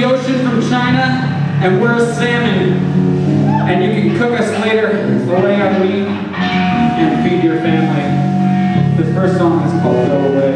the ocean from China, and we're a salmon. And you can cook us later, fillet our meat, and feed your family. This first song is called Go Away.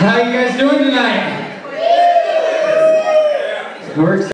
How you guys doing tonight? We're excited.